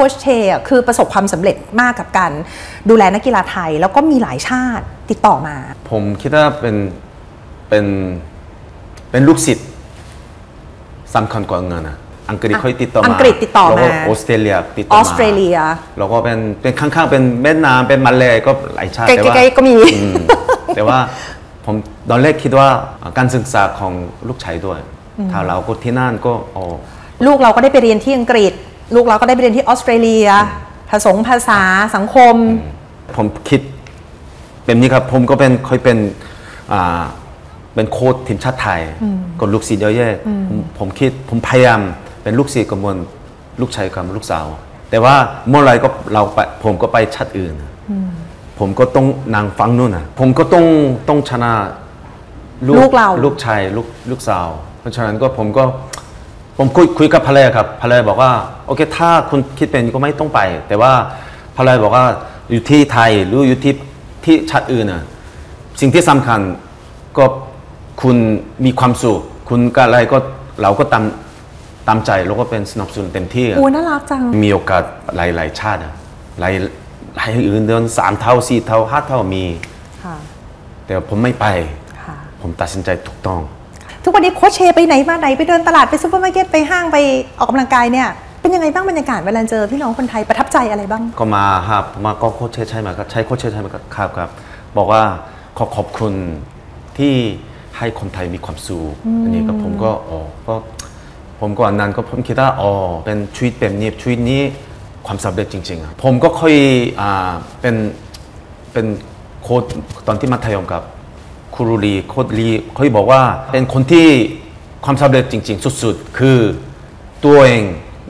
ค้ชเชอะคือประสบความสำเร็จมากกับการดูแลนักกีฬาไทย แล้วก็มีหลายชาติติดต่อมา ผมคิดว่าเป็นเป็นเป็นลูกศิษย์สำคัญกว่าเงินนะอังกฤษอะค่อยติดต่อมาอังกฤษติดต่อมาแล้วก็ออสเตรเลียติดต่ออมาอสเตรเลียแล้วก็เป็นเป็นข้างๆเป็นเวียดนามเป็นมาเลย์ก็หลายชาติใกแต่ว่าล้ๆก็มีอืมแต่ว่าผมตอนแรกคิดว่าการศึกษาของลูกชายด้วย ถ้าเราก็ที่นั่นก็โอ้ลูกเราก็ได้ไปเรียนที่อังกฤษ ลูกเราก็ได้ไปเรียนที่ออสเตรเลีย ผสมภาษาสังคม ผมคิดเป็นนี้ครับ ผมก็เป็นเคยเป็นอ่าเป็นโค้ชทีมชาติไทยกับลูกศิษย์เยอะแยะผมผมคิดผมพยายามเป็นลูกศิษย์กับมวลลูกชายกับลูกสาว แต่ว่าเมื่อไหรก็เราไปผมก็ไปชาติอื่น ผมก็ต้องนั่งฟังนู่นนะผมก็ต้องต้องชนะลูกเราลูกชายลูกลูกสาว เพราะฉะนั้นก็ผมก็ ผมคุยคุยกับภรรยาครับภรรยาบอกว่าโอเค ถ้าคุณคิดเป็นก็ไม่ต้องไป แต่ว่าภรรยาบอกว่าอยู่ที่ไทยหรืออยู่ที่ที่ชาติอื่นน่ะสิ่งที่สำคัญก็คุณมีความสุขคุณก็อะไรก็เราก็ตามตามใจแล้วก็เป็นสนับสนุนเต็มที่อะอู้น่ารักจัง มีโอกาสหลายๆชาติอะหลายหลายอื่นเงินสามเท่าสี่เท่าห้าเท่ามีค่ะแต่ผมไม่ไปค่ะผมตัดสินใจถูกต้อง ทุกวันนี้โค้ชเชไปไหนมาไหนไปเดินตลาดไปซูเปอร์มาร์เก็ตไปห้างไปออกกำลังกายเนี่ยเป็นยังไงบ้างบรรยากาศเวลาเจอพี่น้องคนไทยประทับใจอะไรบ้าง ก็มาครับมาก็โค้ชเชใช่ไหมครับใช่โค้ชเชใช่ไหมครับครับ บอกว่าขอขอบคุณที่ให้คนไทยมีความสุขอันนี้ก็ผมก็อ๋อก็ผมก็อันนั้นก็ผมคิดว่าอ๋อเป็นชีวิตแบบนี้ชีวิตนี้ความสำเร็จจริงๆอะผมก็เคยอ่าเป็นเป็นโค้ชตอนที่มัธยมกับ ครูรีโคตรรีเขาบอกว่าเป็นคนที่ความสำเร็จจริง ๆ สุดๆ คือตัวเอง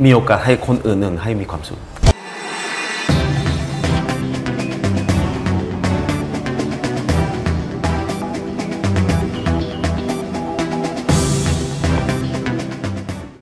มีโอกาสให้คนอื่นๆให้มีความสุข